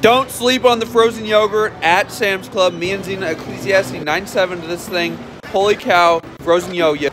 Don't sleep on the frozen yogurt at Sam's Club. Me and Zena Ecclesiastes 97 to this thing. Holy cow, frozen yo-yo.